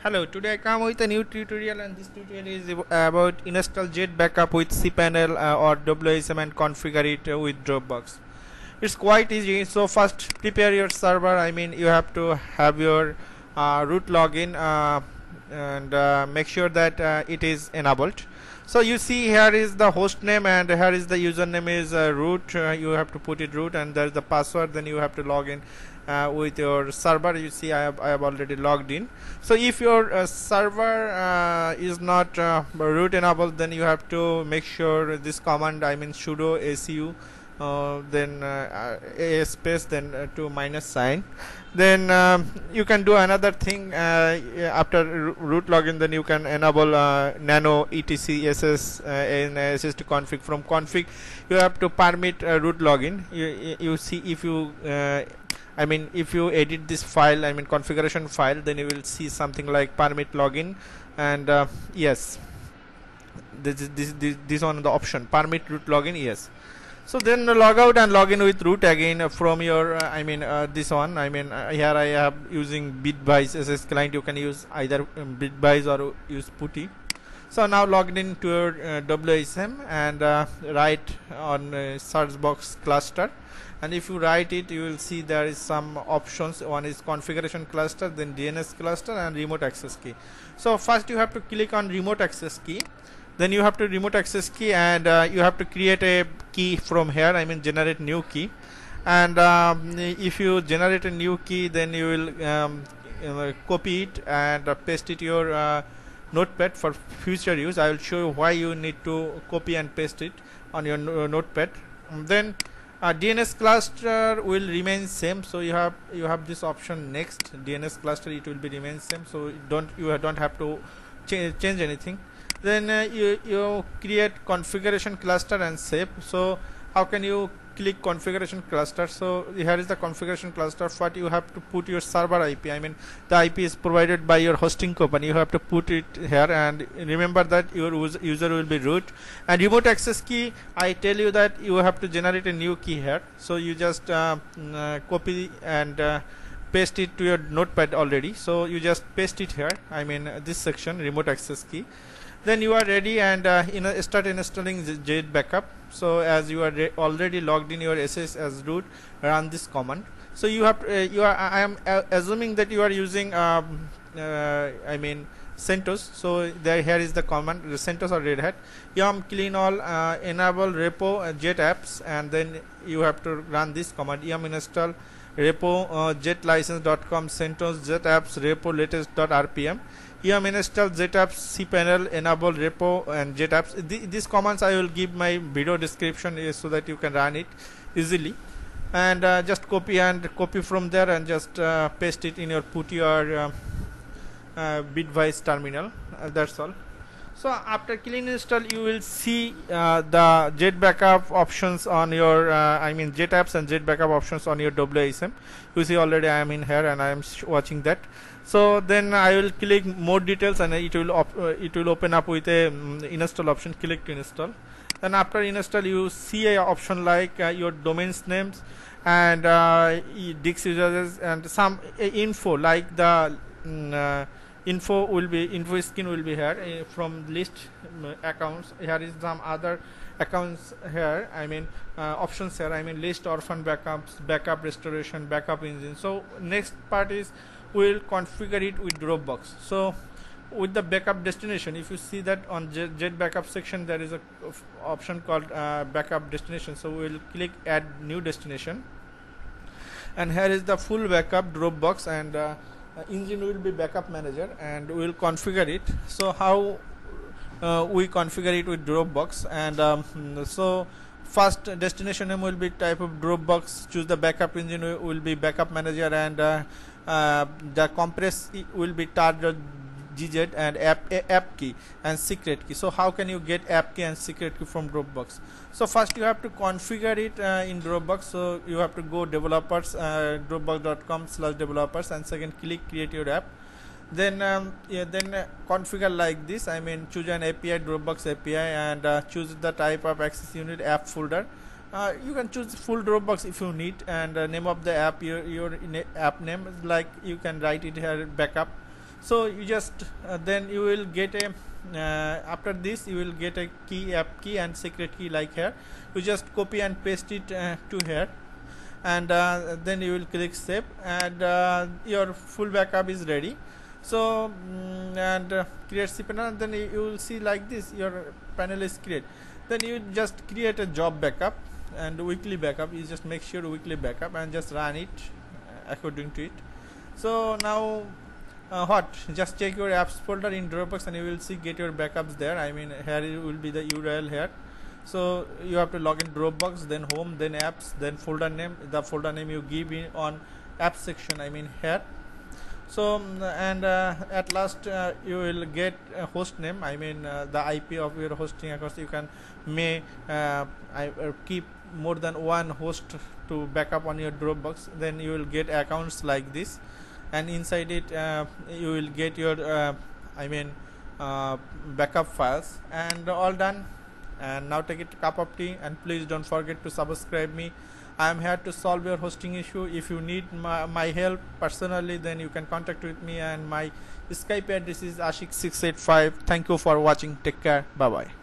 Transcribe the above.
Hello, today I come with a new tutorial and this tutorial is about install Jet Backup with cPanel uh, or WHM and configure it uh, with Dropbox. It's quite easy. So first prepare your server. I mean you have to have your uh, root login uh, and uh, make sure that uh, it is enabled. So you see here is the host name and here is the username is root. you have to put it root and there's the password. Then you have to log in uh, with your server you see I have, I have already logged in. So if your uh, server uh, is not uh, root enabled then you have to make sure this command I mean sudo su uh, then uh, a space then to minus sign. Then um, you can do another thing after root login then you can enable nano etc ss and ss to config. From config you have to permit root login. You, you see if you I mean if you edit this file I mean configuration file then you will see something like permit login. And uh, yes. This is this, this this one the option. Permit root login yes. So then log out and log in with root again from your uh, I mean uh, this one. I mean uh, here I am using Bitvise as a client. You can use either um, Bitvise or use Putty so now logged into your uh, WHM and uh, write on uh, search box cluster. And if you write it you will see there is some options. One is configuration cluster then DNS cluster and remote access key. So first you have to click on remote access key. Then you have to remote access key and uh, you have to create a key from here. I mean generate new key. And um, if you generate a new key then you will um, uh, copy it and uh, paste it your notepad for future use. I will show you why you need to copy and paste it on your no notepad. Then uh, DNS cluster will remain same. So you have you have this option next. DNS cluster it will be remain same. So don't you don't have to ch change anything. Then uh, you, you create configuration cluster and save so how can you click configuration cluster? So here is the configuration cluster what you have to put your server IP I mean the IP is provided by your hosting company. You have to put it here and remember that your user will be root. And remote access key I tell you that you have to generate a new key here. So you just uh, uh, copy and uh, paste it to your notepad already. So you just paste it here. I mean this section remote access key then you are ready and uh, in start installing Jet backup. So as you are already logged in your SS as root run this command. So you have uh, you are I am uh, assuming that you are using um, uh, I mean CentOS. So there here is the command CentOS or Red Hat. Yum clean all uh, enable repo uh, jet apps and then you have to run this command. Yum install repo uh, jetlicense.com CentOS jet apps repo latest rpm yum install apps cpanel enable repo and jetapps Th these commands I will give my video description uh, so that you can run it easily. And uh, just copy and copy from there and just uh, paste it in your putty or uh, uh, Bitvise terminal. Uh, that's all so after clean install you will see uh, the jet backup options on your uh, I mean jet apps and jet backup options on your WHM you see already I am in here and I am watching that. So then I will click more details and it will uh, it will open up with a um, install option click to install. Then after install you see a option like uh, your domains names and uh, Dix users and some uh, info like the um, info will be info skin will be here uh, from list um, accounts. Here is some other accounts here I mean uh, options here. I mean list orphan backups backup restoration backup engine. So next part is we'll configure it with Dropbox. So with the backup destination if you see that on jet backup section there is a option called uh, backup destination. So we'll click add new destination. And here is the full backup Dropbox and uh, engine will be backup manager and we'll configure it. So how uh, we configure it with Dropbox and um, so first destination name will be type of Dropbox choose the backup engine will be backup manager and uh, uh, the compress will be tar.gz and app, app key and secret key. So how can you get app key and secret key from dropbox? So first you have to configure it uh, in dropbox. So you have to go developers uh, dropbox.com slash developers and second click create your app. Then um, yeah, then uh, configure like this. I mean choose an api dropbox api and uh, choose the type of access unit app folder. Uh, you can choose full Dropbox if you need and uh, name of the app your, your app name. Like you can write it here backup so you just uh, then you will get a uh, after this you will get a key app key and secret key like here. You just copy and paste it uh, to here. And uh, then you will click save. And uh, your full backup is ready. So mm, and uh, create cpanel and then you, you will see like this your panel is created. Then you just create a job backup and weekly backup. You just make sure weekly backup and just run it according to it. So now uh, what? Just check your apps folder in dropbox and you will see get your backups there. I mean here it will be the url here. So you have to log in dropbox then home then apps then folder name. The folder name you give in on app section i mean here. So mm, and uh, at last uh, you will get a host name. I mean uh, the ip of your hosting across you can may uh, I, uh, keep more than one host to backup on your dropbox. Then you will get accounts like this and inside it uh, you will get your i mean backup files and all done and now take it a cup of tea and please don't forget to subscribe me I am here to solve your hosting issue. If you need my, my help personally, then you can contact with me and my Skype address is ashik685. Thank you for watching. Take care. Bye bye.